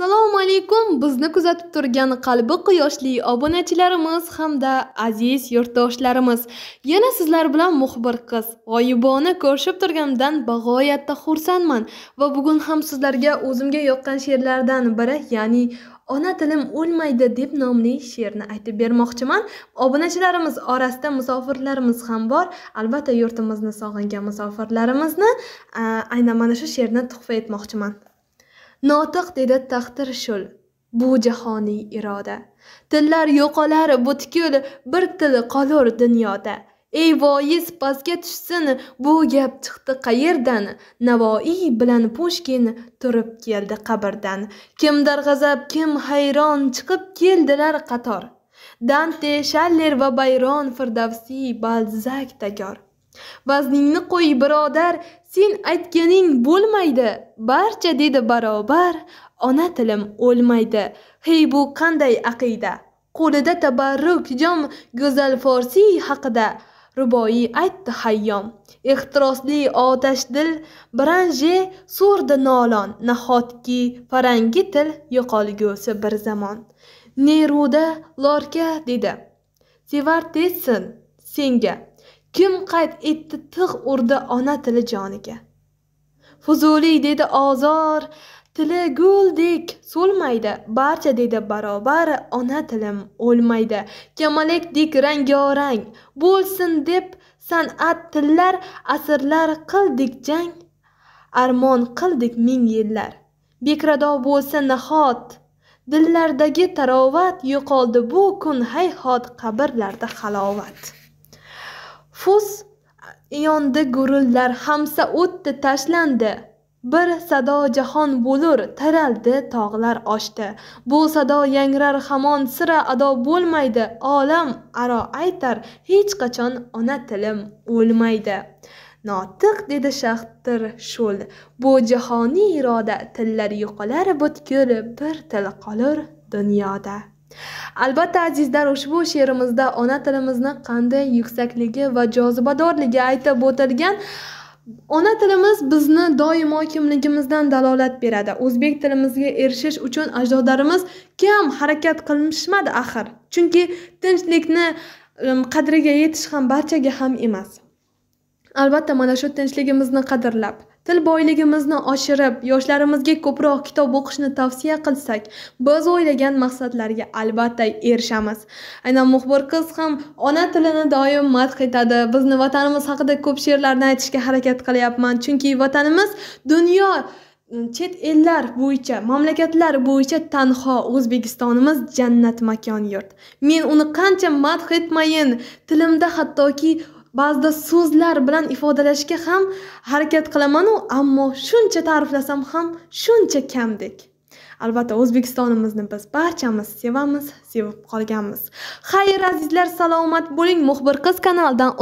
Assalomu alaykum. Bizni kuzatib turgan qalbi quyoshli obunachilarimiz hamda aziz yurtdoshlarimiz. Yana sizlar bilan muxbir qiz. G'oyibona ko'rishib turganimdan bag'oyatda xursandman va bugun ham sizlarga o'zimga yoqqan she'rlardan biri, ya'ni Ona tilim o'lmaydi deb nomli she'rni aytib bermoqchiman. Obunachilarimiz orasida musofirlarimiz ham bor. Albatta yurtimizni sog'ingan musofirlarimizni aynan mana shu she'rni tuhfa etmoqchiman. Notiq dedi taqdir shul, bu jahoniy iroda. Tillar yo'qolar butkul, bir til qolur dunyoda. Ey voiz pastga tushsin, bu gap chiqdi qayerdan? Navoiy bilan Pushkin turib keldi qabrdan. kimdir g'azab kim hayron chiqib keldilar qator. Dante, Shaller va Bayron, Firdavsiy, Balzak tayyor. Vazningni qo'y birodar, sen aytganing bo'lmaydi. Barcha dedi barobar, ona tilim o'lmaydi. Hey bu qanday aqida? Qo'lida tabarruk jom go'zal Forsiy haqida. Ruboiy aytdi hayyom. Ehtirosli otashdil Branje so'rdi nolon. Nahotki farangi til yo'qolgusi bir zamon. Neruda Lorka dedi. Sevar tezsin senga. Kim qayd etdi tig' urdi ona tili joniga. Fuzuliy dedi ozor, tili guldek so'lmaydi. Barcha dedi barobar, ona tilim o'lmaydi. Kamalakdek rangorang bo'lsin deb san'at tillar asrlar qildik jang. Armon qildik ming yillar. Bekrado bo'lsa nahot dillardagi tarovat yo'qoldi bu kun hayhot qabrlarda halovat. Fus yondi gurullar hamsa o'tdi tashlandi. Bir sado jahon bo'lur, taraldi tog'lar oshdi. Bu sado yangrar hamon sira ado bo'lmaydi. Olam aro aytar, hech qachon ona tilim o'lmaydi. Notiq dedi Shahtir sho'l Bu jahoniy iroda tillar yo'qolar butkul, bir til qolur dunyoda. Albatta azizlar, ushbu she'rimizda ona tilimizni qanday yuksakligi va jozibadorligi aytib o'tilgan. Ona tilimiz bizni doimo kimligimizdan dalolat beradi. O'zbek tilimizga erishish uchun ajdodlarimiz kam harakat qilishmadi axir. Chunki tinchlikni um, qadriga yetish ham barchaga ham emas. Albatta mana shu tinchligimizni qadrlab, til boyligimizni oshirib, yoshlarimizga ko'proq kitob o'qishni tavsiya qilsak, biz o'ylagan maqsadlarga albatta erishamiz. Aynan muxbir qiz ham ona tilini doim madh etadi. Bizni vatanimiz haqida ko'p she'rlarni aytishga harakat qilyapman, chunki vatanimiz dunyo mm, chet ellar bo'yicha, mamlakatlar bo'yicha tanho O'zbekistonimiz jannat makon yurt. Men uni qancha madh etmayin, tilimda hattoki ba'zida so'zlar bilan ifodalashga ham harakat qilamanu ammo shuncha ta'riflasam ham shuncha kamdek. Albatta O'zbekistonimizni biz barchamiz sevamiz, sevib qolganmiz. Xayr azizlar, salomat bo'ling. Muxbir qiz kanalidan